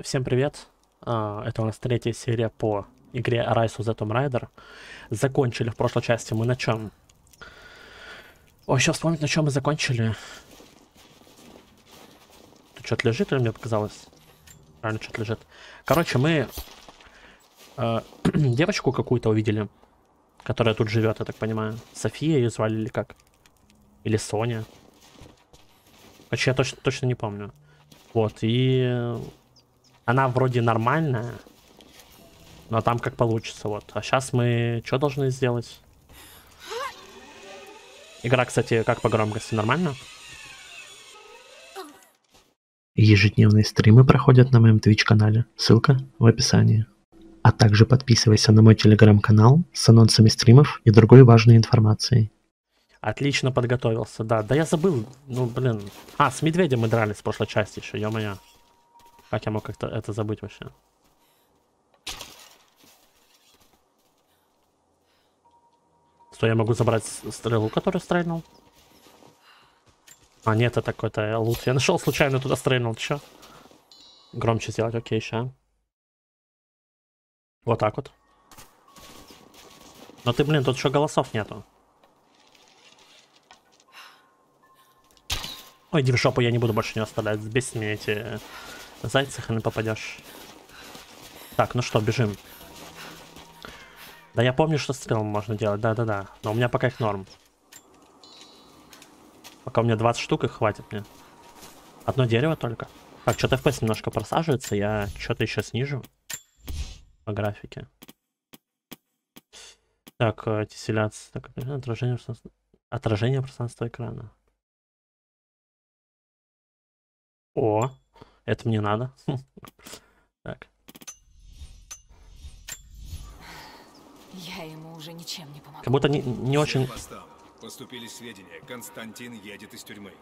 Всем привет! А, Это у нас третья серия по игре Rise of the Tomb Raider. Закончили в прошлой части мы на чем? Ой, сейчас вспомнить, на чем мы закончили. Тут что-то лежит или мне показалось? Правильно, что-то лежит. Короче, мы э, девочку какую-то увидели, которая тут живет, я так понимаю. София ее звали или как? Или Соня? Короче, я точно, точно не помню. Вот, и она вроде нормальная, но там как получится, вот. А сейчас мы что должны сделать? Игра, кстати, как по громкости, нормально? Ежедневные стримы проходят на моем Twitch-канале, ссылка в описании. А также подписывайся на мой телеграм-канал с анонсами стримов и другой важной информацией. Отлично подготовился, да. Да я забыл, ну блин. А, с медведем мы дрались в прошлой части еще, ё-моё. Как я мог как-то это забыть вообще? Что, я могу забрать стрелу, которую стрельнул? А, нет, это какой-то лут. Я нашел случайно туда стрельнул, чё? Громче сделать, окей, ща. Вот так вот. Но ты, блин, тут еще голосов нету. Ой, иди в жопу, я не буду больше не оставлять. Сбесит меня эти зайцы, хрен попадешь. Так, ну что, бежим. Да я помню, что стрел можно делать, да-да-да. Но у меня пока их норм. Пока у меня 20 штук, их хватит мне. Одно дерево только. Так, что-то FPS немножко просаживается, я что-то еще снижу. По графике. Так, э, теселяция. Так, отражение отражение пространства экрана. О, это мне надо. Так. Я ему уже ничем не помогу. Как будто не, не очень... Поступили сведения. Константин едет из тюрьмы.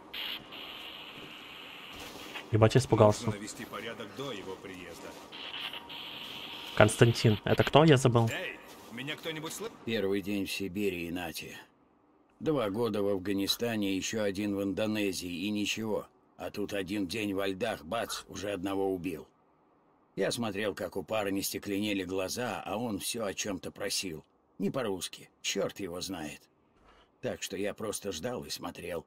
Ебать, испугался. Нужно навести порядок до его приезда. Константин. Это кто? Я забыл. Эй, меня кто-нибудь слышит? Первый день в Сибири, Нати. Два года в Афганистане, еще один в Индонезии, и ничего. А тут один день во льдах, бац, уже одного убил. Я смотрел, как у парня стекленели глаза, а он все о чем-то просил. Не по-русски, черт его знает. Так что я просто ждал и смотрел.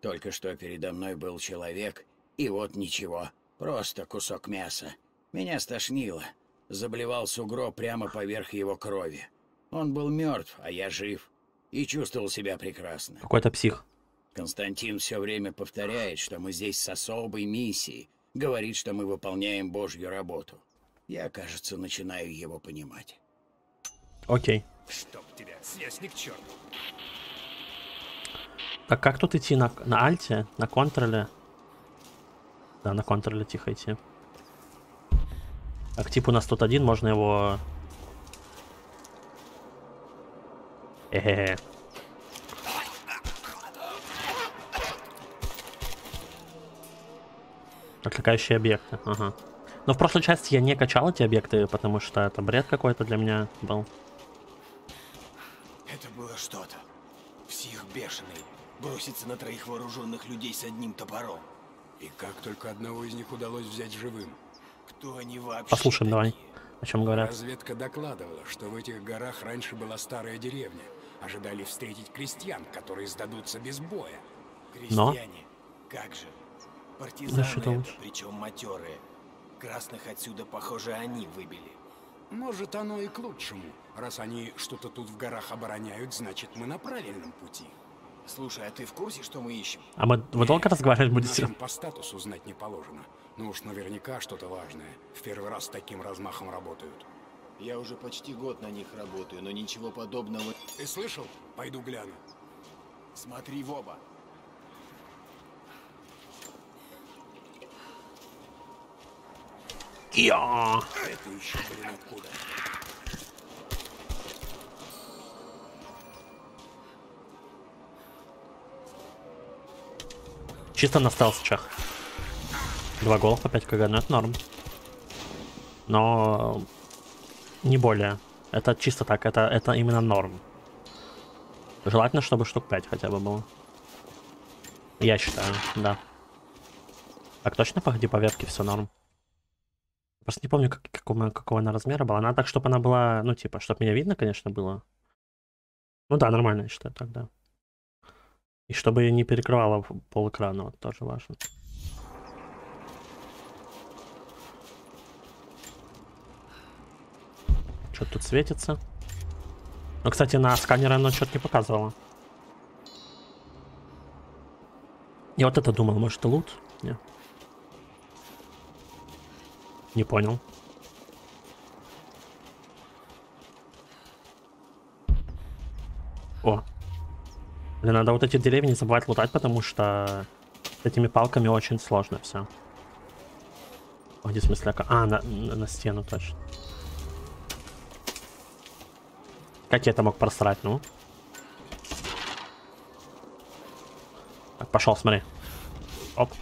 Только что передо мной был человек, и вот ничего. Просто кусок мяса. Меня стошнило. Заблевал сугроб прямо поверх его крови. Он был мертв, а я жив. И чувствовал себя прекрасно. Какой-то псих. Константин все время повторяет, что мы здесь с особой миссией. Говорит, что мы выполняем Божью работу. Я, кажется, начинаю его понимать. Окей. Чтоб тебя, снесни к черту. Так как тут идти? На, на альте? На контроле? Да, на контроле тихо идти. Так, тип у нас тут один, можно его... Эхе. Отвлекающие объекты, ага. Но в прошлой части я не качал эти объекты, потому что это бред какой-то для меня был. Это было что-то. Псих бешеный. Броситься на троих вооруженных людей с одним топором. И как только одного из них удалось взять живым. Кто они вообще Послушаем давай, такие? о чем говорят. Разведка докладывала, что в этих горах раньше была старая деревня. Ожидали встретить крестьян, которые сдадутся без боя. Но? Крестьяне. Как же. Ну, Партизаны это, лучше. причем матерые. Красных отсюда, похоже, они выбили. Может, оно и к лучшему. Раз они что-то тут в горах обороняют, значит, мы на правильном пути. Слушай, а ты в курсе, что мы ищем? А мы, вы долго разговаривать будете? Нашим по статусу знать не положено. Но уж наверняка что-то важное. В первый раз с таким размахом работают. Я уже почти год на них работаю, но ничего подобного. Ты слышал? Пойду гляну. Смотри в оба. Я. Это еще, блин, откуда? Чисто на стелсчах. Два голов по 5 кг, ну это норм. Но не более. Это чисто так, это, это именно норм. Желательно, чтобы штук 5 хотя бы было. Я считаю, да. Так точно, погоди, по ветке все норм. Просто не помню, как, какого, какого она размера была. Она так, чтобы она была, ну, типа, чтобы меня видно, конечно, было. Ну да, нормально, я считаю, так, да. И чтобы не перекрывала пол экрана, вот тоже важно. Что тут светится? Ну, кстати, на сканере оно что-то не показывало. Я вот это думал, может, лут? Не. Не понял. О. Блин, надо вот эти деревья не забывать лутать, потому что с этими палками очень сложно все. Где смысле? А, на, на, на стену точно. Как я это мог просрать, ну? Так, пошел, смотри. Оп.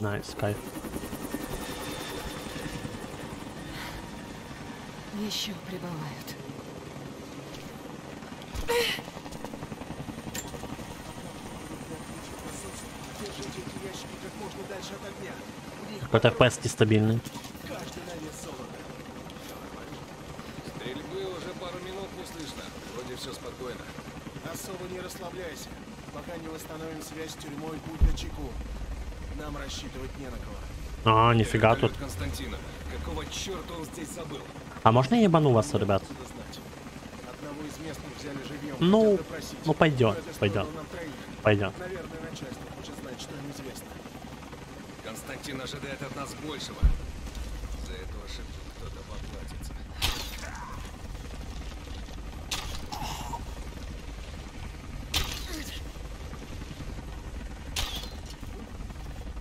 Nice, кайф. Еще прибывают. Держите эти ящики как можно дальше от огня. В них Какой-то FPS нестабильный. каждый на вес золота. Стрельбы уже пару минут не слышно. Вроде все спокойно. Особо не расслабляйся. Пока не восстановим связь с тюрьмой, будь начеку. Нам рассчитывать не на кого. А, нифига тут. Константина. Какого черта он здесь забыл? А можно я ебану вас, ребят? Ну, ну пойдет, пойдет, пойдет. Константин ожидает от нас большего. За эту ошибку кто-то поплатится.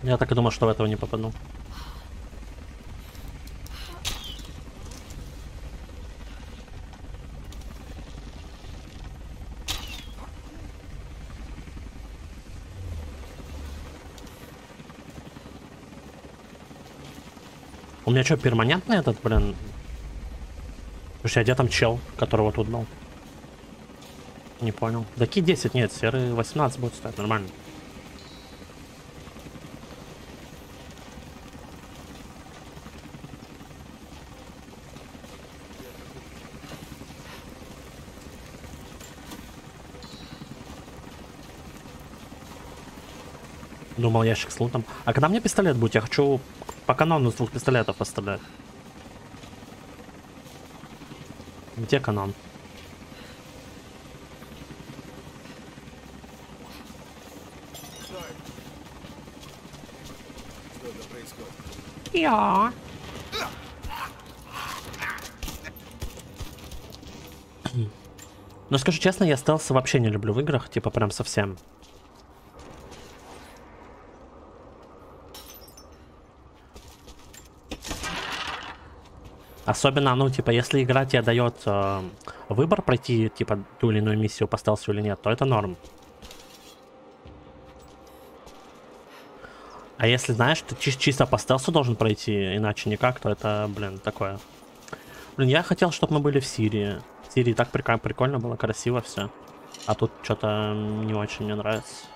Я так и думал, что в этого не попаду. У меня что, перманентный этот, блин? Слушай, а где там чел, которого тут был? Не понял. Таки 10, нет, серый 18 будет стоять, нормально. Думал ящик с лутом. А когда мне пистолет будет? Я хочу по канону с двух пистолетов пострелять. Где канон? Я. Но скажу честно, я стелс вообще не люблю в играх, типа прям совсем. Особенно, ну, типа, если игра тебе дает э, выбор пройти, типа, ту или иную миссию по стелсу или нет, то это норм. А если знаешь, ты чи- чисто по стелсу должен пройти, иначе никак, то это, блин, такое. Блин, я хотел, чтобы мы были в Сирии. В Сирии так прика- прикольно было, красиво все. А тут что-то не очень мне нравится.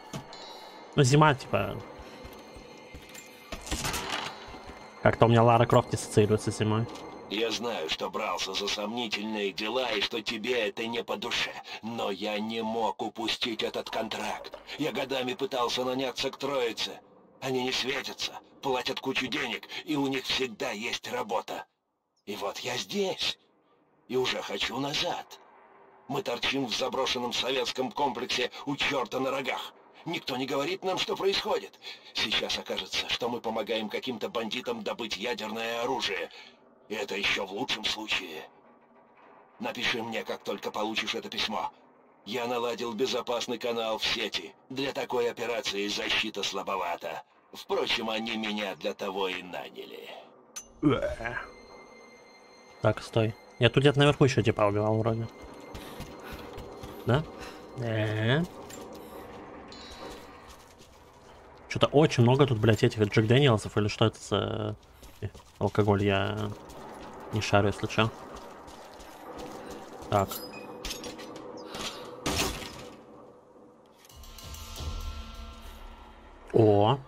Ну, зима, типа... Как-то у меня Лара Крофт не ассоциируется с зимой. Я знаю, что брался за сомнительные дела и что тебе это не по душе, но я не мог упустить этот контракт. Я годами пытался наняться к троице. Они не светятся, платят кучу денег, и у них всегда есть работа. И вот я здесь, и уже хочу назад. Мы торчим в заброшенном советском комплексе у черта на рогах. Никто не говорит нам, что происходит. Сейчас окажется, что мы помогаем каким-то бандитам добыть ядерное оружие. Это еще в лучшем случае. Напиши мне, как только получишь это письмо. Я наладил безопасный канал в сети. Для такой операции защита слабовата. Впрочем, они меня для того и наняли. Так, стой. Я тут где-то наверху еще типа убивал вроде. Да? Да. Что-то очень много тут, блядь, этих Джек Дэниелсов или что это за э, алкоголь, я не шарю, если что. Так. О.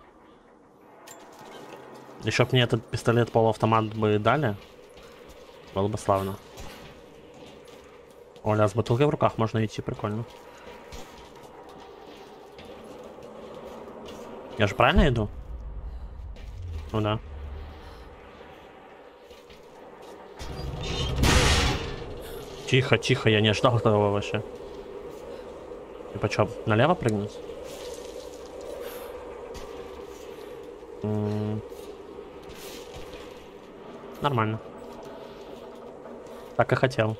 Еще бы мне этот пистолет полуавтомат бы дали. Было бы славно. Оля, с бутылкой в руках можно идти, прикольно. Я же правильно иду? Ну да. Тихо, тихо, я не ожидал этого вообще. И почем? Налево прыгнуть? Нормально. Так и хотел.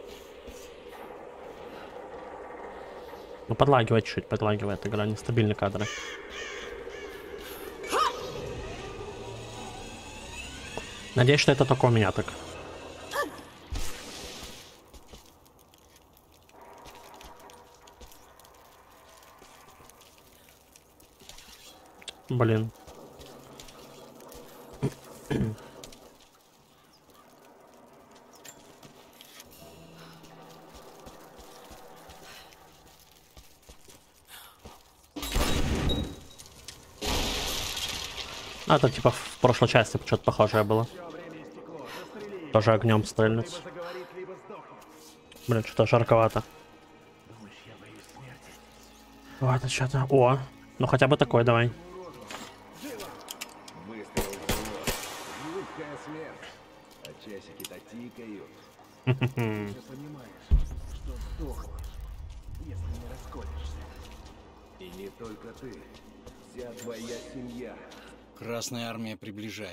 Ну, подлагивает чуть, подлагивает игра, нестабильные кадры. Надеюсь, что это только у меня так. Блин. А, это типа в прошлой части что-то похожее было. Тоже огнем стрельнуть. Блин, что-то жарковато. Ладно, что-то. О, ну хотя бы такой давай.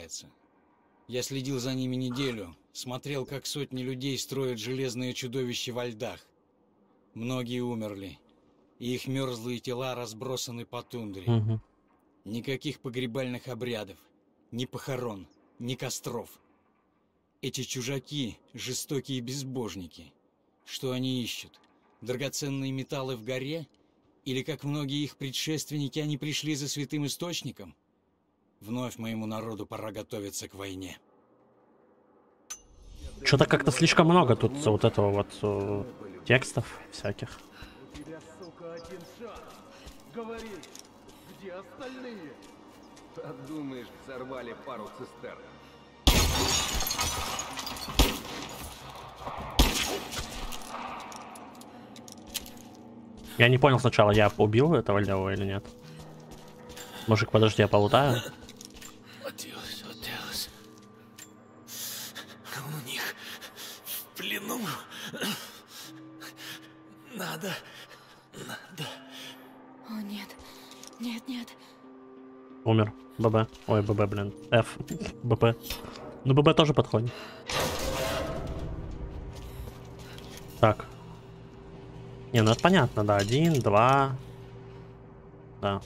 Приближается. Я следил за ними неделю, смотрел, как сотни людей строят железные чудовища во льдах. Многие умерли, и их мерзлые тела разбросаны по тундре. Мгм. Никаких погребальных обрядов, ни похорон, ни костров. Эти чужаки — жестокие безбожники. Что они ищут? Драгоценные металлы в горе? Или, как многие их предшественники, они пришли за святым источником? Вновь моему народу пора готовиться к войне. Что-то как-то слишком много тут вот этого вот э, текстов всяких. Подумаешь, взорвали пару цистерн. Я не понял сначала, я убил этого левого или нет. Мужик, подожди, я полутаю. Надо, надо. О, нет. Нет, нет. Умер. ББ. Ой, ББ, блин. F. БП. Ну, ББ тоже подходит. Так. Не, ну это понятно, да. Один, два. Да.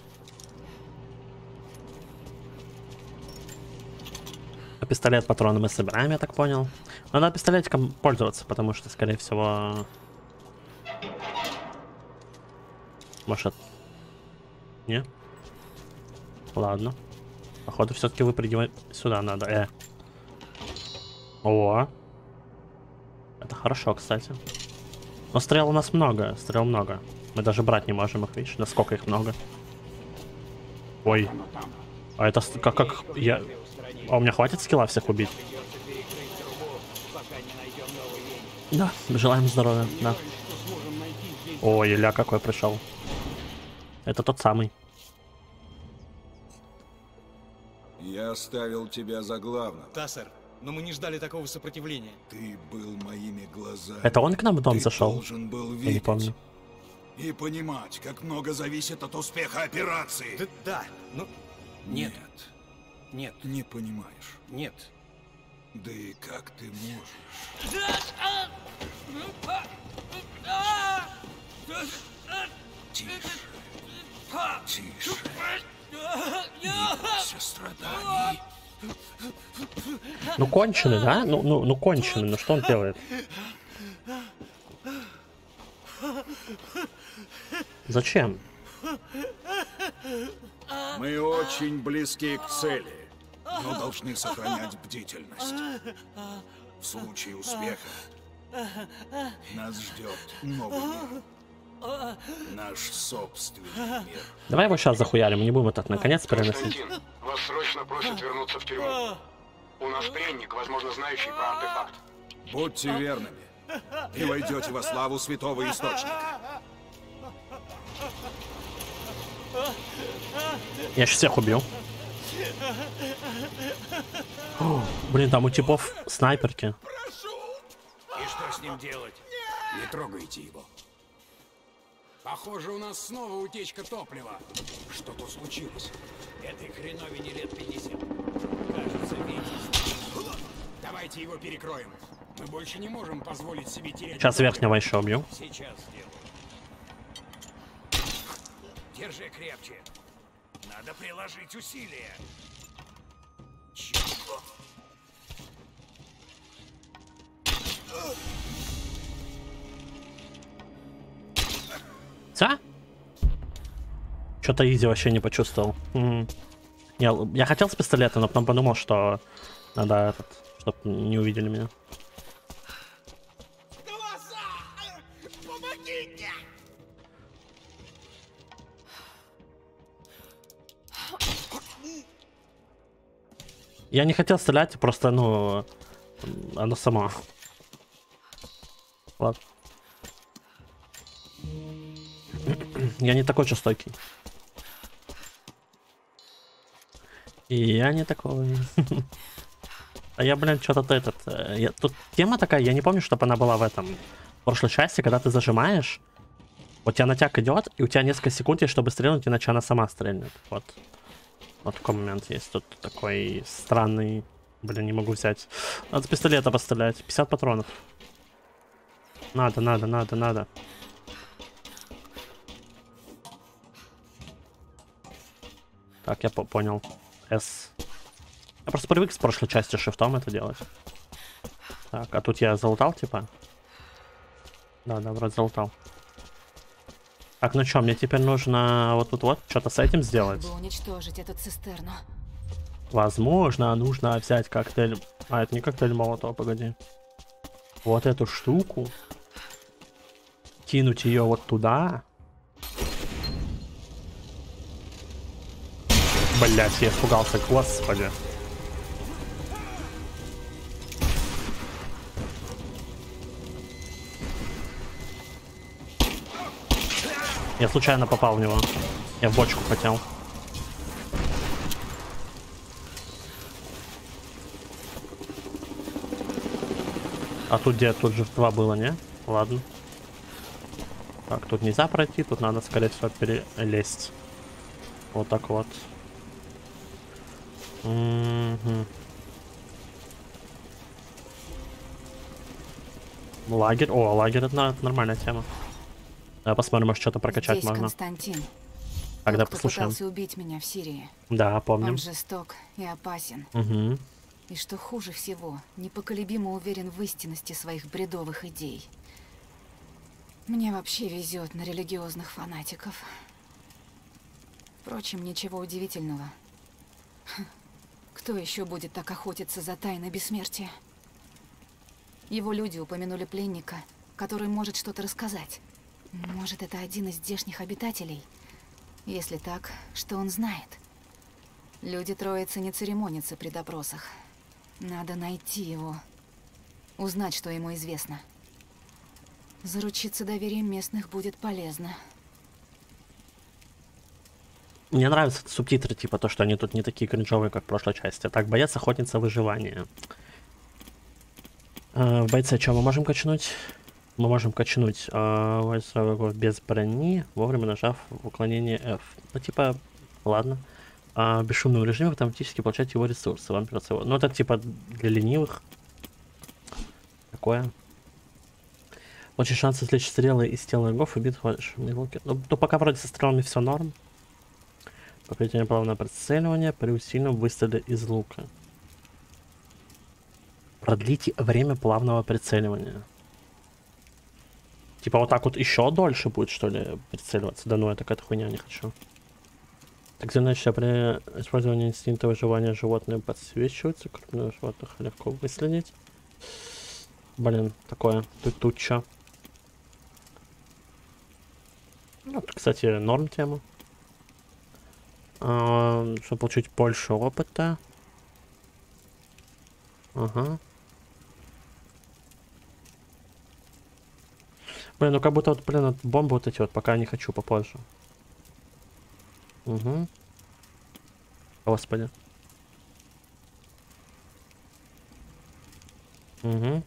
А пистолет патроны мы собираем, я так понял. Надо пистолетиком пользоваться, потому что, скорее всего... Может... Не? Ладно. Походу, все-таки выпрыгивать сюда надо. Э. О. Это хорошо, кстати. Но стрел у нас много, стрел много. Мы даже брать не можем их, видишь, насколько их много. Ой. А это как, как я... А у меня хватит скилла всех убить? Да, желаем здоровья, да. Ой, Илья какой пришел. Это тот самый. Я оставил тебя за главным. Да, сэр, но мы не ждали такого сопротивления. Ты был моими глазами. Это он к нам в дом Ты зашел? должен был Я не видеть помню. и понимать, как много зависит от успеха операции. Да, да, ну... Нет, нет, Не понимаешь. нет. Да и как ты можешь? Тише. Тише. Не бойся страданий. Ну конченый, да? Ну, ну, ну конченый, ну что он делает? Зачем? Мы очень близки к цели, но должны сохранять бдительность. В случае успеха нас ждет новый мир. Наш собственный мир. Давай его сейчас захуярим, не будем этот наконец переносить. Вас срочно просят вернуться в тюрьму. У нас пленник, возможно, знающий про артефакт. Будьте верными, и войдете во славу святого источника. Я сейчас всех убью. О, блин, там у типов снайперки. И что с ним делать? Не трогайте его. Похоже, у нас снова утечка топлива. Что тут случилось? Этой хреновине лет 50. Кажется, Витязь. Давайте его перекроем. Мы больше не можем позволить себе терять... Сейчас верхнего еще убью. Сейчас сделаю. Держи крепче. Надо приложить усилия. Черт. Ца? Что-то изи вообще не почувствовал. М. Я, я хотел с пистолета, но потом подумал, что надо этот, чтоб не увидели меня. Помогите! Я не хотел стрелять, просто, ну, оно само. Ладно. Я не такой жестокий. И я не такой. А я, блин, что-то этот... э, я- Тут тема такая, я не помню, чтобы она была в этом. В прошлой части, когда ты зажимаешь, у тебя натяг идет, и у тебя несколько секунд есть, чтобы стрельнуть, иначе она сама стрельнет. Вот. Вот такой момент есть. Тут такой странный... Блин, не могу взять. Надо с пистолета пострелять. 50 патронов. Надо, надо, надо, надо. Так, я по- понял. S. Я просто привык с прошлой части шифтом это делать. Так, а тут я залутал, типа? Да, да, вроде залутал. Так, ну что, мне теперь нужно вот тут вот что-то с этим сделать. Чтобы уничтожить эту цистерну. Возможно, нужно взять коктейль... А, это не коктейль молотого, погоди. Вот эту штуку. Кинуть ее вот туда. Блять, я испугался, господи. Я случайно попал в него. Я в бочку хотел. А тут где? Тут же два было, не? Ладно. Так, тут нельзя пройти, тут надо, скорее всего, перелезть. Вот так вот. Мгм. Лагерь. О, лагерь это на- нормальная тема. Давай посмотрим, может что-то прокачать Здесь можно. Константин. Тогда Тот, послушаем. убить меня в Сирии. Да, помним. Он жесток и опасен. Угу. И что хуже всего, непоколебимо уверен в истинности своих бредовых идей. Мне вообще везет на религиозных фанатиков. Впрочем, ничего удивительного. Кто еще будет так охотиться за тайной бессмертия? Его люди упомянули пленника, который может что-то рассказать. Может, это один из здешних обитателей? Если так, что он знает? Люди троицы не церемонятся при допросах. Надо найти его. Узнать, что ему известно. Заручиться доверием местных будет полезно. Мне нравятся субтитры, типа то, что они тут не такие кринжовые, как в прошлой части. Так, боец охотница выживания. А, в бойце что мы можем качнуть? Мы можем качнуть а, войск врагов без брони, вовремя нажав уклонение F. Ну, типа, ладно. А, в бесшумном режиме автоматически получаете его ресурсы. Вам придется его... Ну, это типа для ленивых. Такое. Очень шанс извлечь стрелы из тела врагов и бит ходишь. Ну, то пока вроде со стрелами все норм. Покрытие плавное прицеливание при усиленном выстреле из лука. Продлите время плавного прицеливания. Типа вот так вот еще дольше будет, что ли, прицеливаться? Да ну, я такая хуйня не хочу. Так значит, при использовании инстинкта выживания животные подсвечиваются, крупных животных легко выследить. Блин, такое, тут чё? Ну, это, кстати, норм тема. А, чтобы получить больше опыта. Ага. Блин, ну как будто вот, блин, вот бомбы вот эти вот, пока не хочу, попозже. Угу. Господи. Угу.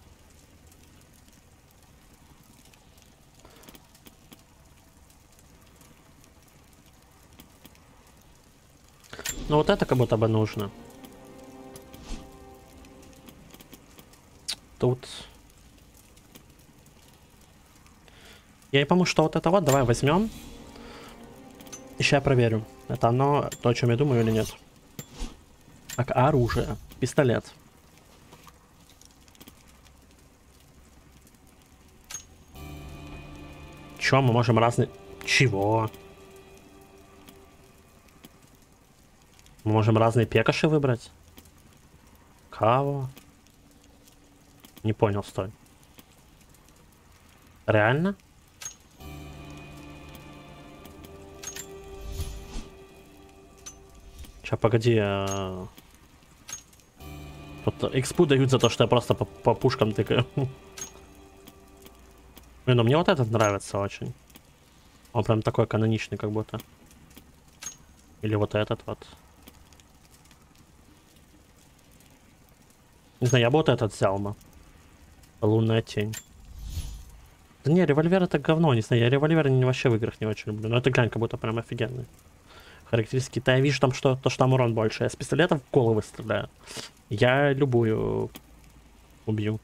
Ну вот это как будто бы нужно. Тут... Я и помню, что вот это вот давай возьмем. Еще я проверю. Это оно, то, о чем я думаю или нет. Так, оружие. Пистолет. Чё, мы можем разные... Чего? Мы можем разные пекаши выбрать? Кого? Не понял, стой. Реально? Сейчас, погоди. А... Тут экспу дают за то, что я просто по, по пушкам тыкаю. Блин, ну мне вот этот нравится очень. Он прям такой каноничный как будто. Или вот этот вот. Не знаю, я вот этот взял бы. Лунная тень. Да не, револьвер это говно, не знаю, я револьвер не, вообще в играх не очень люблю. Но это глянь, как будто прям офигенный. Характеристики. Да, я вижу там, что, то, что там урон больше. Я с пистолета в головы стреляю. Я любую убью.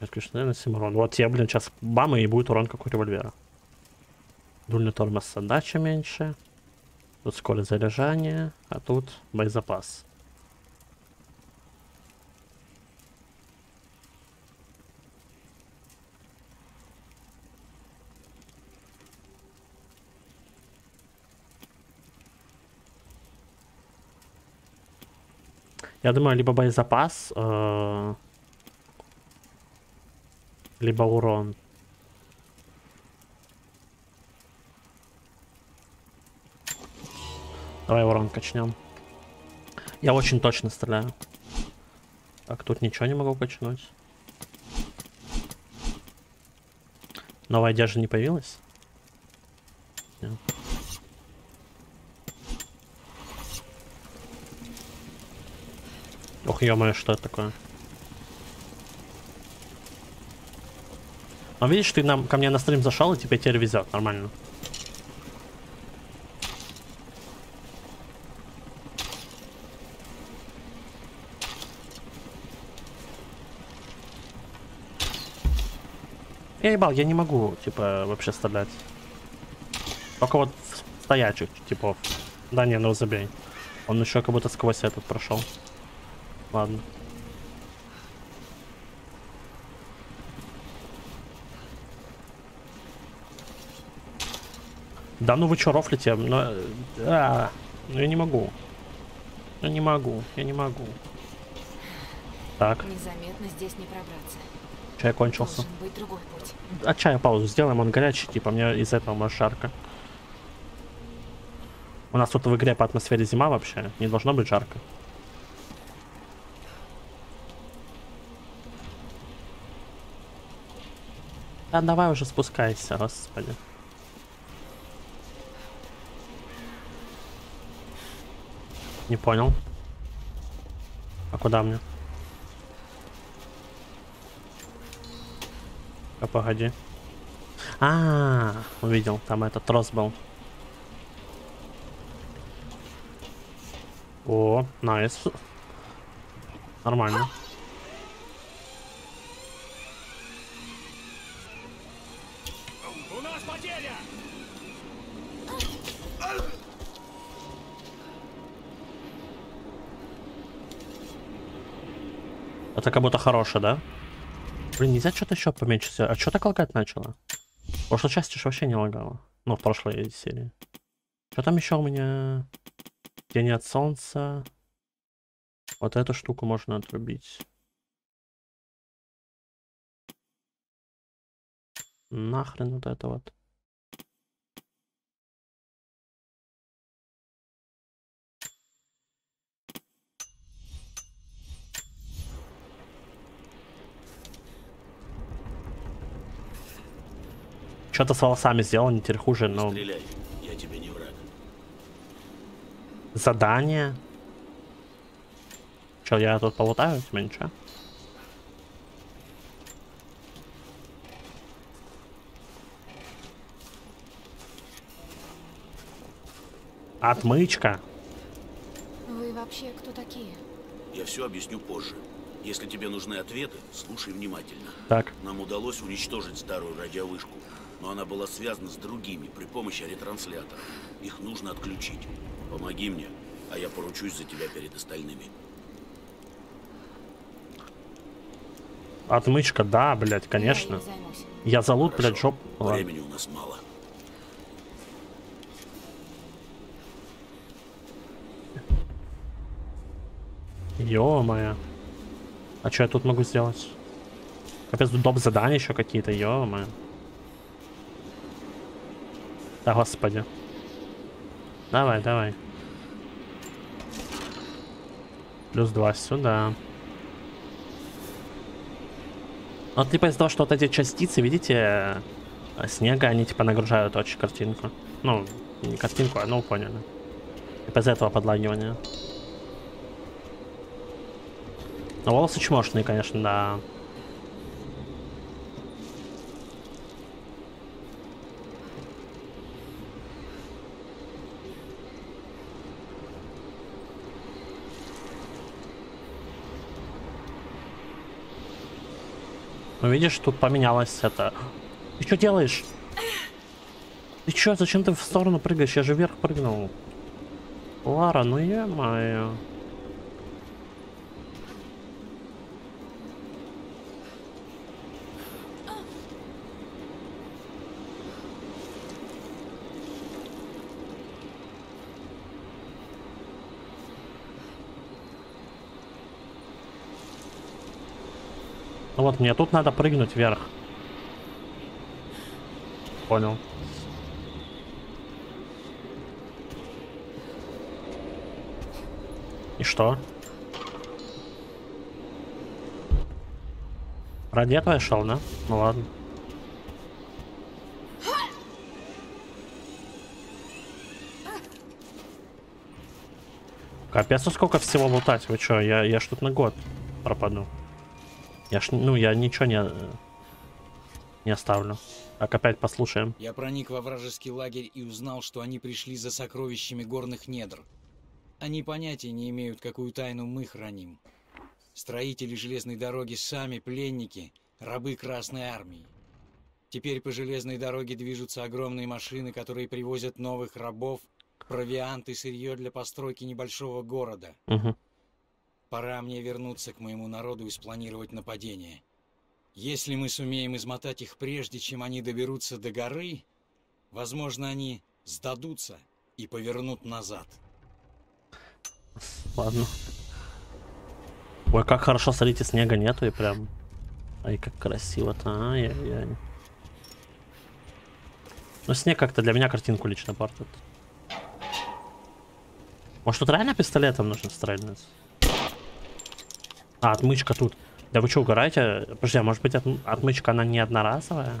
Это, конечно, наверное, 7 урон. Вот я, блин, сейчас бам, и будет урон, как у револьвера. Дульный тормоз отдача меньше. Тут скорость заряжания, а тут боезапас. Я думаю, либо боезапас, э, либо урон. Давай урон качнем. Я очень точно стреляю. Так, тут ничего не могу качнуть. Новая одежда не появилась? Нет. Ох, ё что это такое? А видишь, ты нам, ко мне на стрим зашел, и тебе теперь везет, нормально. Я ебал, я не могу, типа, вообще стрелять. Только вот стоячих типов. Да не, ну забей. Он еще как будто сквозь этот прошел. Ладно. Да ну вы чё, рофлите? Ну, а, ну я не могу. Я не могу, я не могу. Так. Незаметно здесь не пробраться. Чай кончился. Должен быть другой путь. А чая паузу сделаем, он горячий, типа мне из этого может жарко. У нас тут в игре по атмосфере зима вообще, не должно быть жарко. Да давай уже спускайся, господи. Не понял. А куда мне? А погоди. А, -а, -а увидел, там этот трос был. О, найс. Нормально. Это как будто хорошее, да? Блин, нельзя что-то еще поменьше. А что так лагать начало? В прошлой части же вообще не лагало. Ну, в прошлой серии. Что там еще у меня? Тени от солнца. Вот эту штуку можно отрубить. Нахрен вот это вот. Что-то с волосами сделал, не теперь хуже, но... Стреляй, я тебе не враг. Задание. Че, я тут полутаю? Тебе ничего? Отмычка. Вы вообще кто такие? Я все объясню позже. Если тебе нужны ответы, слушай внимательно. Так. Нам удалось уничтожить старую радиовышку, но она была связана с другими при помощи ретрансляторов. Их нужно отключить. Помоги мне, а я поручусь за тебя перед остальными. Отмычка, да, блядь, конечно. Я за лут, блядь, жоп. Времени у нас мало. Ё-моё. А что я тут могу сделать? Капец, тут доп. задания еще какие-то, ё-моё. Да господи. Давай, давай. Плюс два сюда. Вот типа из-за того, что вот эти частицы, видите, э, снега, они типа нагружают очень картинку. Ну, не картинку, а ну поняли. Типа из этого подлагивания. Но волосы чмошные, конечно, да. Ну видишь, тут поменялось это. Ты что делаешь? Ты что, зачем ты в сторону прыгаешь? Я же вверх прыгнул. Лара, ну е-мое. Ну вот, мне тут надо прыгнуть вверх. Понял. И что? Ради этого я шел, да? Ну ладно. Капец, а сколько всего лутать? Вы чё, я, я ж тут на год пропаду. Я ж, ну, я ничего не, не оставлю. Так, опять послушаем. Я проник во вражеский лагерь и узнал, что они пришли за сокровищами горных недр. Они понятия не имеют, какую тайну мы храним. Строители железной дороги сами пленники, рабы Красной Армии. Теперь по железной дороге движутся огромные машины, которые привозят новых рабов, провиант и сырье для постройки небольшого города. Угу. Пора мне вернуться к моему народу и спланировать нападение. Если мы сумеем измотать их прежде, чем они доберутся до горы, возможно, они сдадутся и повернут назад. Ладно. Ой, как хорошо, смотрите, снега нету и прям... Ай, как красиво-то, ай-яй-яй. Ну, снег как-то для меня картинку лично портит. Может, тут реально пистолетом нужно стрельнуть? А, отмычка тут. Да вы что, угораете? Подожди, а может быть от, отмычка она не одноразовая?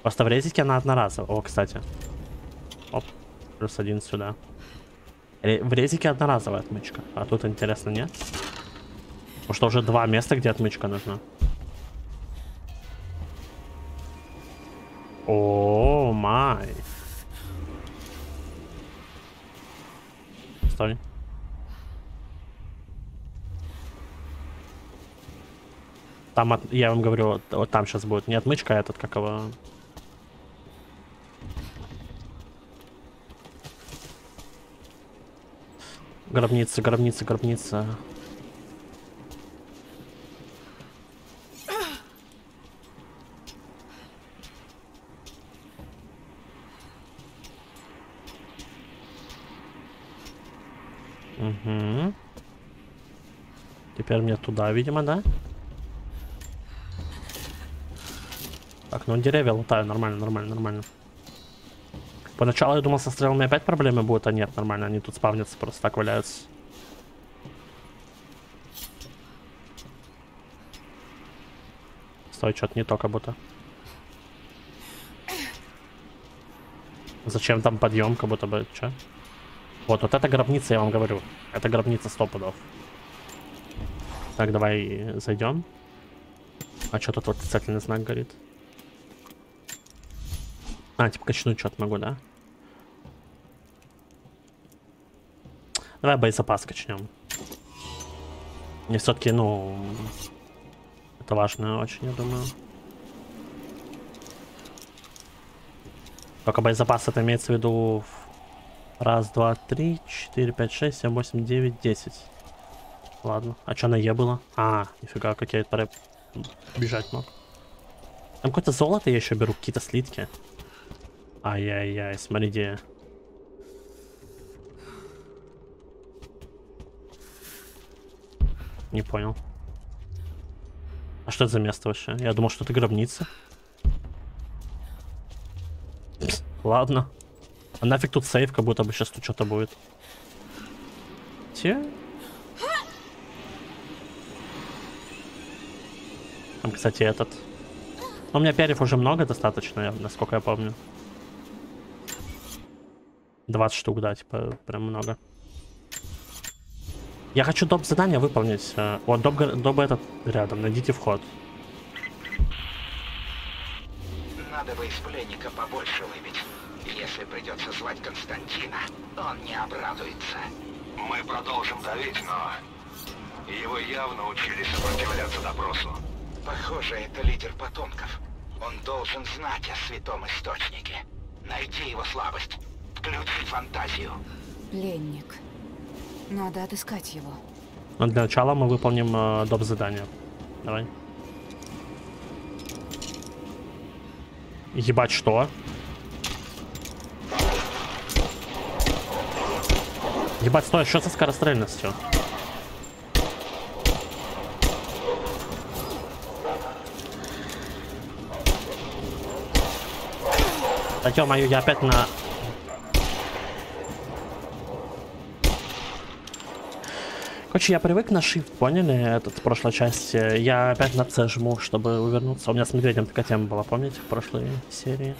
Просто в резике она одноразовая. О, кстати. Оп, плюс один сюда. Ре в резике одноразовая отмычка. А тут интересно, нет? Потому что уже два места, где отмычка нужна. О, май. Стой. Там, от, я вам говорю, вот, там сейчас будет не отмычка, а этот, как его... Гробница, гробница, гробница. Угу. Теперь мне туда, видимо, да? Так, ну деревья лутаю, нормально, нормально, нормально. Поначалу я думал, со стрелами опять проблемы будут, а нет, нормально, они тут спавнятся, просто так валяются. Стой, что-то не то как будто. Зачем там подъем, как будто бы, че? Вот, вот эта гробница, я вам говорю. Это гробница сто пудов. Так, давай зайдем. А что тут восклицательный знак горит? А, типа качнуть что-то могу, да? Давай боезапас качнем. Мне все-таки, ну, это важно очень, я думаю. Только боезапас это имеется в виду раз, два, три, четыре, пять, шесть, семь, восемь, девять, десять. Ладно. А что на Е было? А, нифига, как я это бежать мог. Там какое-то золото я еще беру, какие-то слитки. Ай-яй-яй, смотри где. Не понял. А что это за место вообще? Я думал, что это гробница. Ладно. А нафиг тут сейф, как будто бы сейчас тут что-то будет. Те? Там, кстати, этот. Но у меня перьев уже много достаточно, насколько я помню. 20 штук, да, типа, прям много. Я хочу доп задание выполнить. Э, вот доп, доп этот рядом, найдите вход. Надо бы из пленника побольше выбить. Если придется звать Константина, он не обрадуется. Мы продолжим давить, но его явно учили сопротивляться допросу. Похоже, это лидер потомков. Он должен знать о святом источнике. Найти его слабость. Включить фантазию. Пленник. Надо отыскать его. Но для начала мы выполним э, доп. задание. Давай. Ебать, что? Ебать, стой, что со скорострельностью? Да ё-моё, я опять на Короче, я привык на shift, поняли, этот в прошлой части. Я опять на C жму, чтобы увернуться. У меня с медведем такая тема была, помните, в прошлой серии?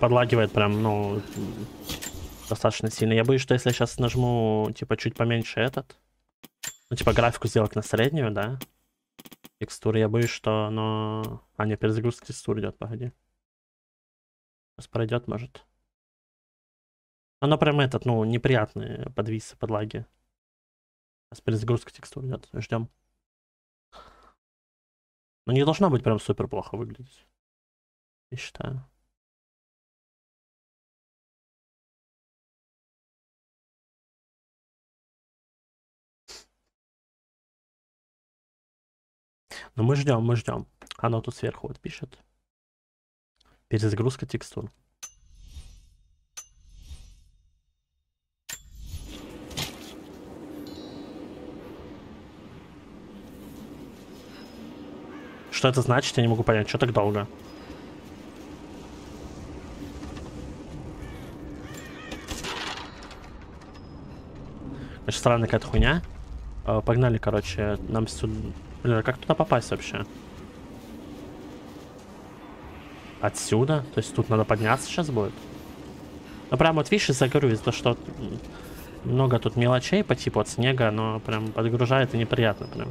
Подлагивает прям, ну, достаточно сильно. Я боюсь, что если я сейчас нажму, типа, чуть поменьше этот, ну, типа, графику сделать на среднюю, да, Текстуры, я боюсь, что оно... А, нет, перезагрузка текстур идет, погоди. Сейчас пройдет, может. Оно прям этот, ну, неприятные подвисы, подлаги. Сейчас перезагрузка текстур идет, ждем. Но не должно быть прям супер плохо выглядеть. Я считаю. Но мы ждем, мы ждем. Оно тут сверху вот пишет. Перезагрузка текстур. Что это значит, я не могу понять. Что так долго? Очень странная какая-то хуйня. Э, погнали, короче, нам сюда... Блин, а как туда попасть вообще? Отсюда? То есть тут надо подняться сейчас будет? Ну прям вот видишь, из-за из-за что много тут мелочей по типу от снега, но прям подгружает и неприятно прям.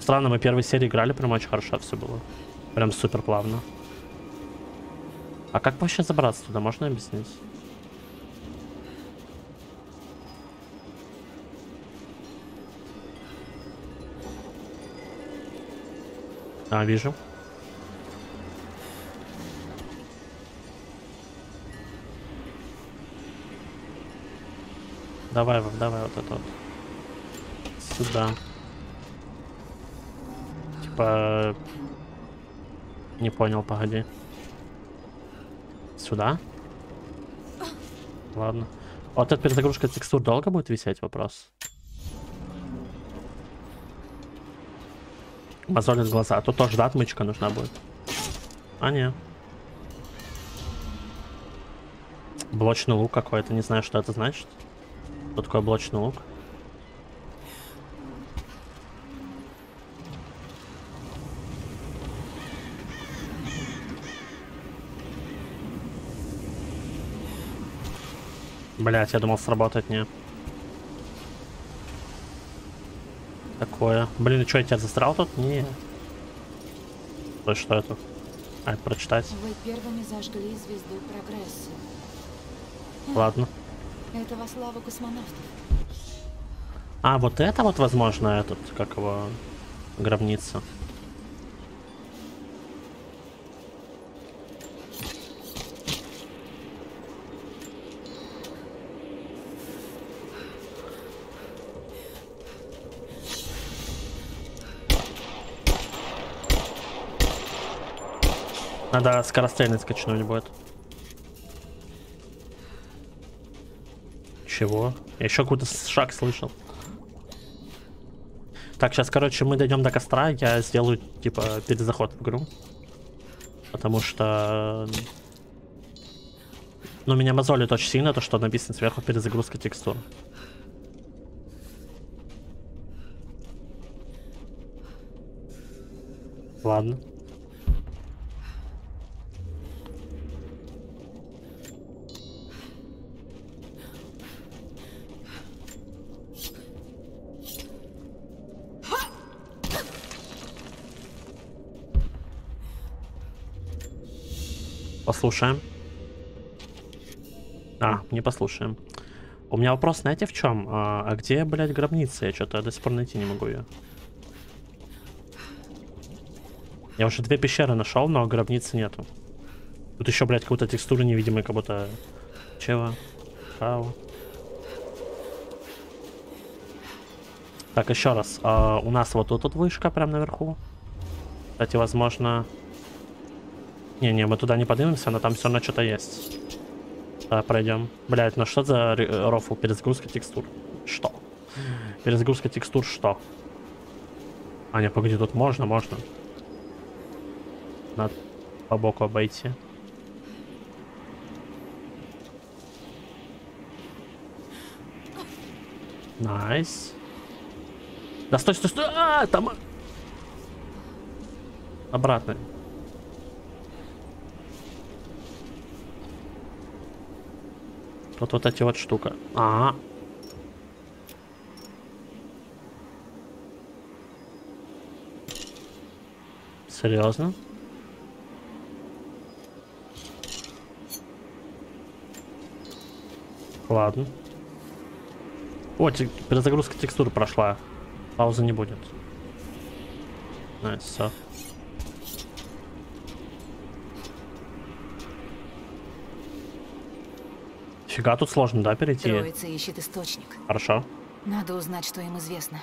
Странно, мы первой серии играли, прям очень хорошо все было. Прям супер плавно. А как вообще забраться туда, можно объяснить? А, вижу. Давай, давай вот это вот. Сюда. Типа... Не понял, погоди. Сюда? Ладно. Вот эта перезагрузка текстур долго будет висеть, вопрос? Мозолит глаза. А тут тоже, да, отмычка нужна будет? А, не. Блочный лук какой-то, не знаю, что это значит. Что такое блочный лук? Блять, я думал сработает, не. Такое. Блин, и что, я тебя застрял тут? Не. То что это? А, это прочитать. Вы первыми зажгли звезду прогресса. Ладно. Это во славу космонавтов. А, вот это вот, возможно, этот, как его, гробница. Надо скорострельность качнуть будет. Чего? Я еще какой-то шаг слышал. Так, сейчас, короче, мы дойдем до костра, я сделаю, типа, перезаход в игру. Потому что... Ну, меня мозолит очень сильно то, что написано сверху перезагрузка текстур. Ладно. Послушаем. А, не послушаем. У меня вопрос, знаете, в чем? А, а где, блядь, гробница? Я что-то до сих пор найти не могу ее. Я уже две пещеры нашел, но гробницы нету. Тут еще, блядь, какую-то текстуру невидимой, как будто... Чего? Хау. Так, еще раз. А, у нас вот тут вот вышка прям наверху. Кстати, возможно... Не-не, мы туда не поднимемся, но там все равно что-то есть. Да, пройдем. Блять, ну что за рофл? Перезагрузка текстур. Что? Перезагрузка текстур что? А, не, погоди, тут можно, можно. Надо по боку обойти. Nice. Да стой, стой, стой! А, там... Обратно. Вот вот эти вот штука. А, -а. Серьезно? Ладно. О, перезагрузка текстуры прошла. Паузы не будет. Nice, все. Фига тут сложно, да, перейти? Троица ищет источник. Хорошо. Надо узнать, что им известно.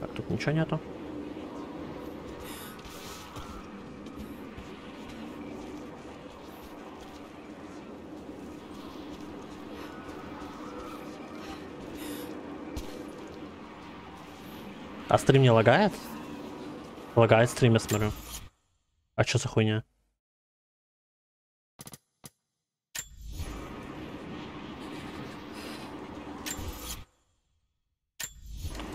Так, тут ничего нету. А стрим не лагает? Лагает стрим, я смотрю. А что за хуйня?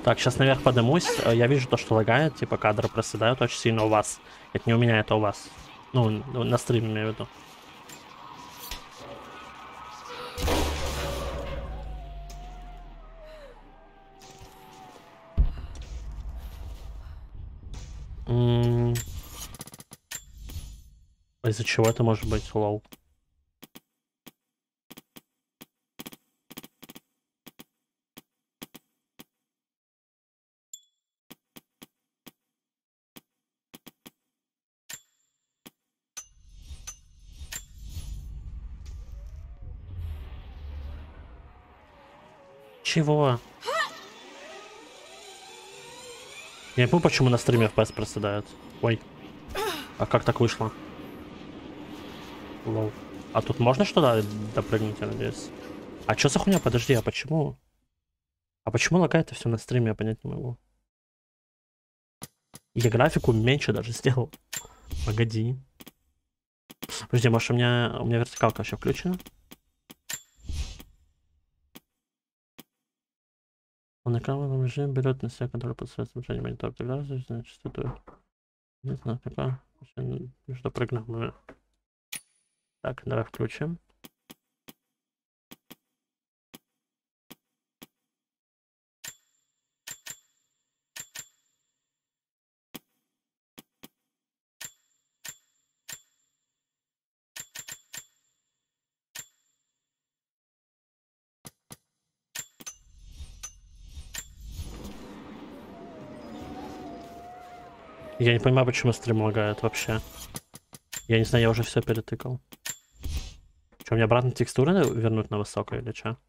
Так, сейчас наверх поднимусь. Э, я вижу то, что лагает, типа кадры проседают очень сильно у вас. Это не у меня, это у вас. Ну, на стриме имею в виду. Из-за чего это может быть лоу? Чего? Я не помню, почему на стриме FPS проседает. Ой. А как так вышло? Лол. А тут можно что-то допрыгнуть, я надеюсь? А что за хуйня? Подожди, а почему? А почему лагает все на стриме, я понять не могу. Я графику меньше даже сделал. Погоди. Подожди, может у меня, у меня вертикалка вообще включена? Он экранном режиме берет на себя контроль посредством движения монитора. Тогда значит частоту. Не знаю, какая. Между программами. Так, давай включим. Я не понимаю, почему стрим лагает вообще. Я не знаю, я уже все перетыкал. Что, мне обратно текстуры вернуть на высокое или что?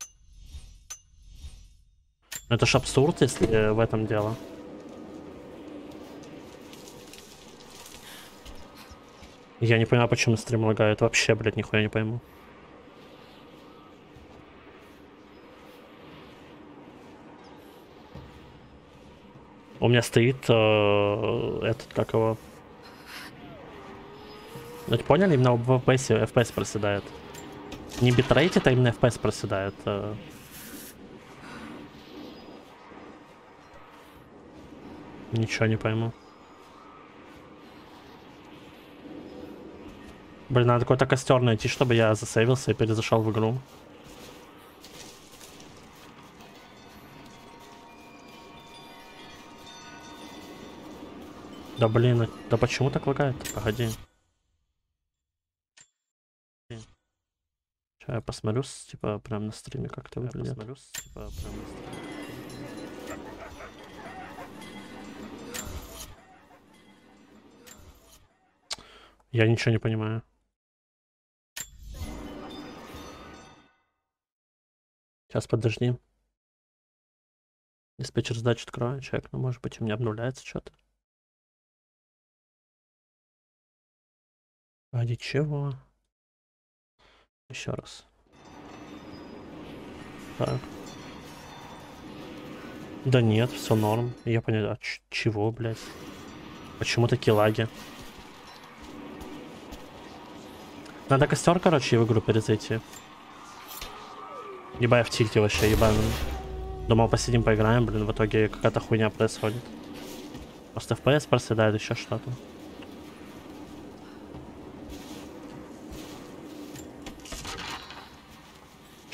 Ну это ж абсурд, если в этом дело. Я не понимаю, почему стрим лагает. Вообще, блядь, нихуя не пойму. У меня стоит э, этот, как его... Ну, поняли, именно в FPS, FPS проседает. Не битрейт, это именно FPS проседает. Э. Ничего не пойму. Блин, надо какой-то костер найти, чтобы я засейвился и перезашел в игру. Да блин, да почему так лагает? Погоди. Сейчас я посмотрю, типа, прям на стриме, как это выглядит. Я посмотрю, типа, прям на стриме. Я ничего не понимаю. Сейчас подожди. Диспетчер сдачи открою, человек, ну может быть у меня обнуляется что-то. Ради чего? Еще раз. Так. Да нет, все норм. Я понял. А чего, блядь? Почему такие лаги? Надо костер, короче, в игру перезайти. Еба в тильте вообще, еба. Думал, посидим, поиграем, блин, в итоге какая-то хуйня происходит. Просто FPS проседает, еще что-то.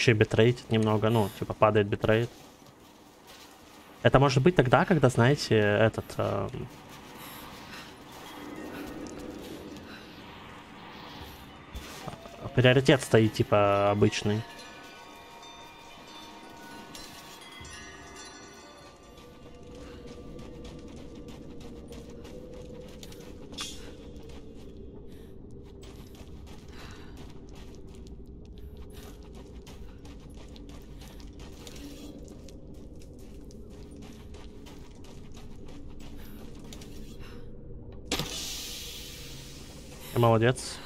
Еще битрейт немного, ну, типа падает битрейт. Это может быть тогда, когда, знаете, этот... Э, приоритет стоит, типа, обычный. Молодец.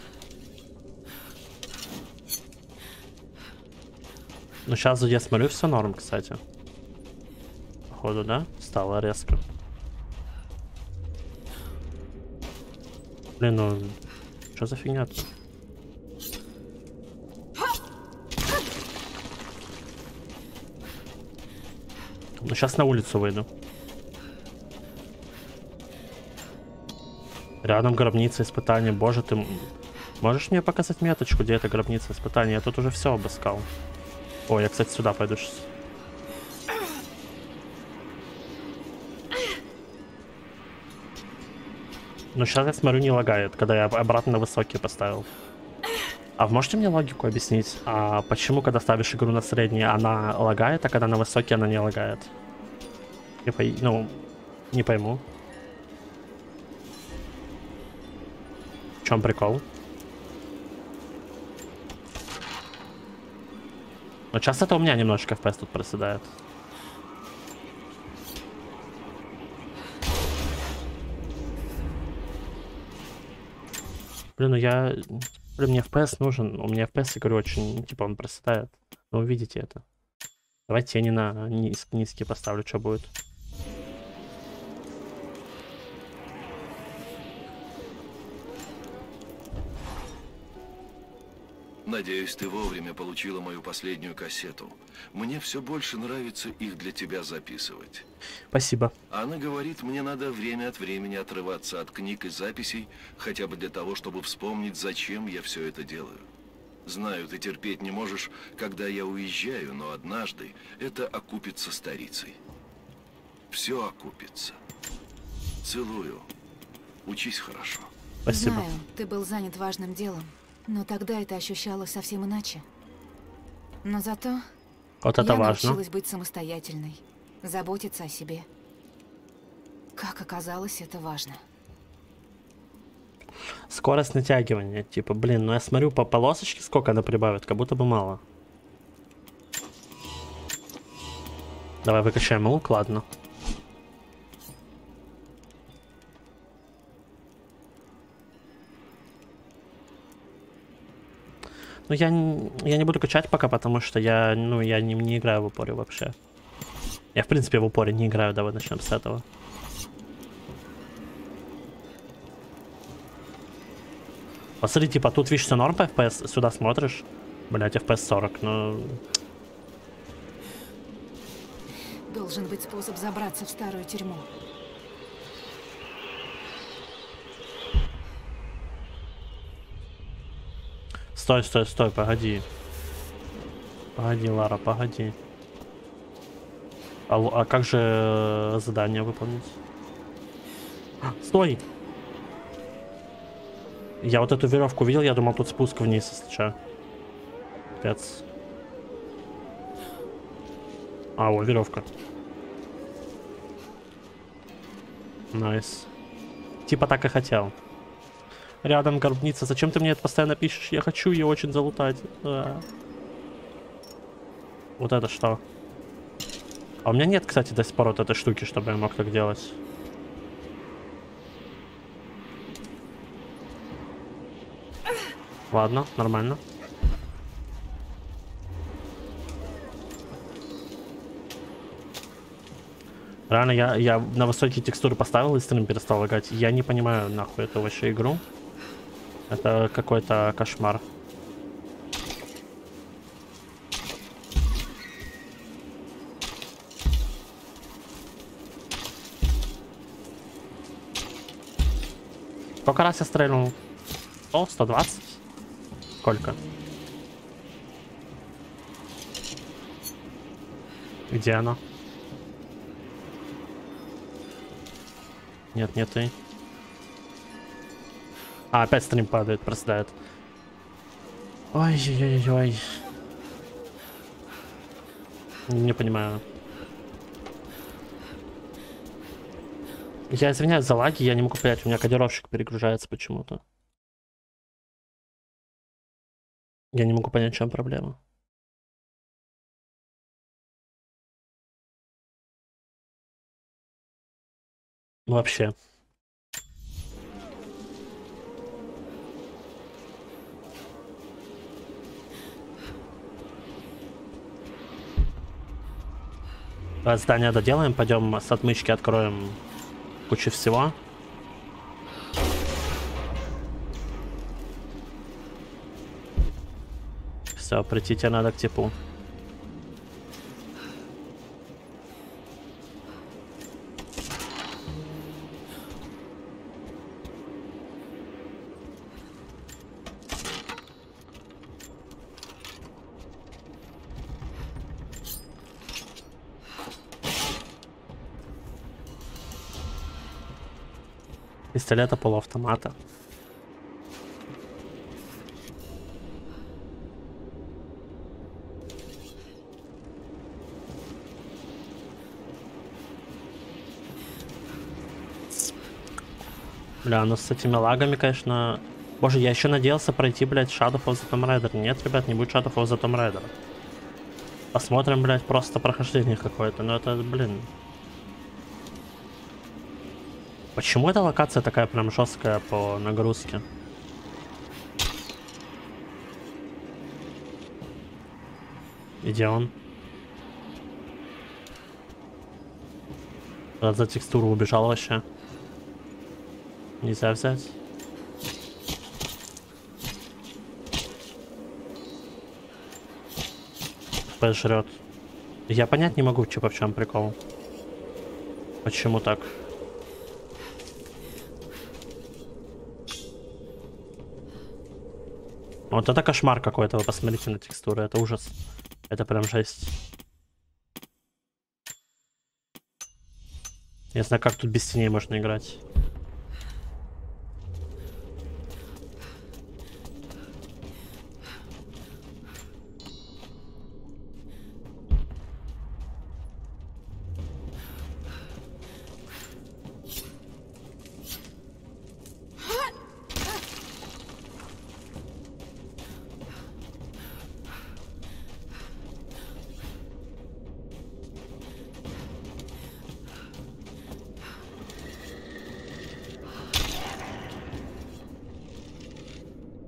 Ну сейчас я смотрю, все норм, кстати. Походу, да? Стало резко. Блин, ну... Что за фигня-то? Ну сейчас на улицу выйду. Рядом гробница испытания. Боже, ты можешь мне показать меточку, где эта гробница испытания? Я тут уже все обыскал. О, я, кстати, сюда пойду сейчас. Ну, сейчас я смотрю, не лагает, когда я обратно на высокие поставил. А вы можете мне логику объяснить? А почему, когда ставишь игру на средние, она лагает, а когда на высокие она не лагает? Я по... Ну, не пойму. Чем прикол? Но часто это у меня немножко FPS тут проседает. Блин, ну я... Блин, мне FPS нужен. У меня FPS, я говорю, очень... Типа он проседает. Вы увидите это. Давайте я не на низ... низкий поставлю, что будет. Надеюсь, ты вовремя получила мою последнюю кассету. Мне все больше нравится их для тебя записывать. Спасибо. Она говорит, мне надо время от времени отрываться от книг и записей, хотя бы для того, чтобы вспомнить, зачем я все это делаю. Знаю, ты терпеть не можешь, когда я уезжаю, но однажды это окупится старицей. Все окупится. Целую. Учись хорошо. Спасибо. Знаю, ты был занят важным делом, но тогда это ощущалось совсем иначе. Но зато Вот это я важно. научилась быть самостоятельной, заботиться о себе. Как оказалось, это важно. Скорость натягивания. Типа, блин, ну я смотрю по полосочке, сколько она прибавит, как будто бы мало. Давай выкачаем лук, ладно. Ну я, я не буду качать пока, потому что я, ну, я не, не играю в упоре вообще. Я, в принципе, в упоре не играю, давай начнем с этого. Посмотри, типа, тут видишь все норм по FPS, сюда смотришь, блять, FPS 40, ну... Должен быть способ забраться в старую тюрьму. Стой, стой, стой, погоди. Погоди, Лара, погоди. А, а как же э, задание выполнить? Стой! Я вот эту веревку видел, я думал, тут спуск вниз, если чё. Капец. А, вот веревка. Nice. Типа так и хотел. Рядом гробница. Зачем ты мне это постоянно пишешь? Я хочу ее очень залутать. А. Вот это что? А у меня нет, кстати, до сих пор вот этой штуки, чтобы я мог так делать. Ладно, нормально. Реально, я, я на высокие текстуры поставил и стрим перестал лагать. Я не понимаю, нахуй эту вообще игру. Это какой-то кошмар. Сколько раз я стрельнул? 100? 120? Сколько? Где она? Нет, нет и. А, опять стрим падает, проседает. Ой-ой-ой-ой. Не понимаю. Я извиняюсь за лаги, я не могу понять, у меня кодировщик перегружается почему-то. Я не могу понять, в чем проблема. Вообще. Здание доделаем, пойдем с отмычки откроем кучу всего. Все, прийти тебе надо к типу. Пистолета полуавтомата. Бля, ну с этими лагами, конечно... Боже, я еще надеялся пройти, блядь, Shadow of the Tomb Raider. Нет, ребят, не будет Shadow of the Tomb Raider. Посмотрим, блядь, просто прохождение какое-то. Ну это, блин... Почему эта локация такая прям жесткая по нагрузке? Где он? За текстуру убежал вообще. Нельзя взять. FPS жрет. Я понять не могу, типа, в чем прикол. Почему так? Вот это кошмар какой-то, вы посмотрите на текстуры, это ужас. Это прям жесть. Я знаю, как тут без теней можно играть.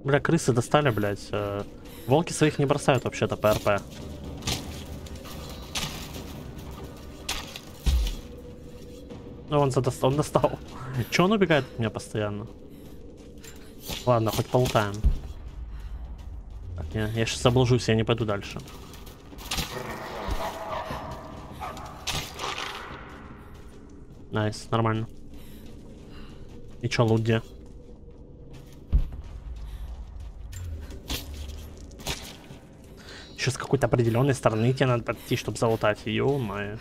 Бля, крысы достали, блядь. Э, Волки своих не бросают вообще-то по РП. Ну, он, задост... он достал. Че он убегает от меня постоянно? Ладно, хоть полутаем. Так, не, я сейчас заблужусь, я не пойду дальше. Nice, нормально. И чё, лут где? Еще с какой-то определенной стороны тебе надо подойти, чтобы залутать. Ё-моё.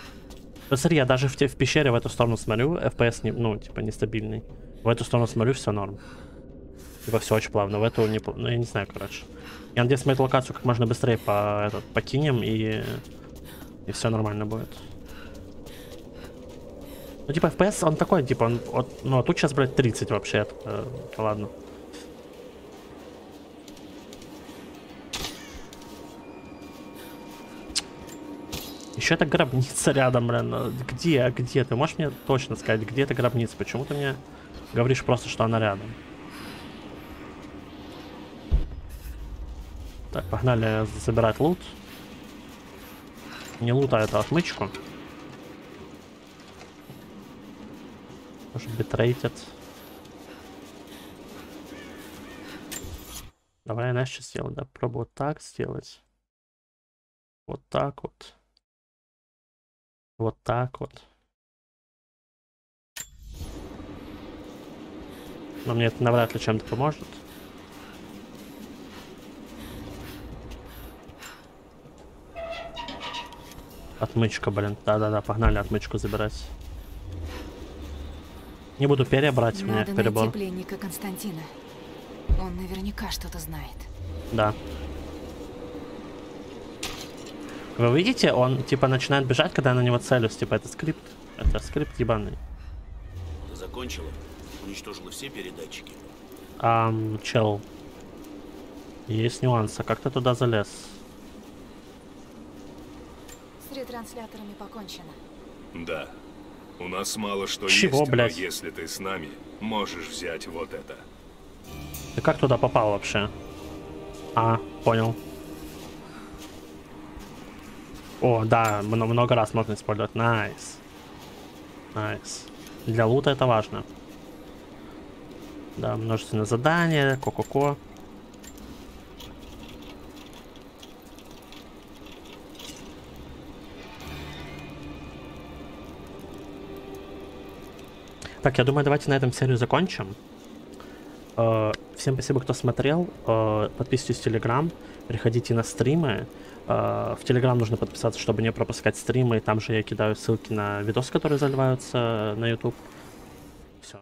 Ну смотри, я даже в, в пещере в эту сторону смотрю, FPS, не, ну, типа, нестабильный. В эту сторону смотрю, все норм. Типа, все очень плавно. В эту не... Ну, я не знаю, короче. Я надеюсь, мы эту локацию как можно быстрее по, этот, покинем, и... И все нормально будет. Ну, типа, FPS, он такой, типа, он... Вот, ну, а тут сейчас, блядь, 30 вообще. это, э, ладно. Еще эта гробница рядом, блин. Где, где? Ты можешь мне точно сказать, где эта гробница? Почему ты мне говоришь просто, что она рядом? Так, погнали забирать лут. Не лут, а это отмычку. Может битрейтед. Давай, знаешь, что сделать? Да, пробую так сделать. Вот так вот. Вот так вот. Но мне это навряд ли чем-то поможет. Отмычка, блин. Да-да-да, погнали отмычку забирать. Не буду перебрать, у меня Надо перебор. Константина. Он наверняка что-то знает. Да. Вы видите, он типа начинает бежать, когда я на него целюсь. Типа это скрипт. Это скрипт ебаный. Ты закончила? Уничтожила все передатчики? Ам, чел. Есть нюансы. А Как ты туда залез? С ретрансляторами покончено. Да. У нас мало что Чего, есть, блядь? но если ты с нами, можешь взять вот это. Ты как туда попал вообще? А, понял. О, да, мно- много раз можно использовать. Nice. Nice. Для лута это важно. Да, множественное задание, ко-ко-ко. Так, я думаю, давайте на этом серию закончим. Э, Всем спасибо, кто смотрел. Э, Подписывайтесь в Телеграм, приходите на стримы. Э, В Телеграм нужно подписаться, чтобы не пропускать стримы. Там же я кидаю ссылки на видосы, которые заливаются на YouTube.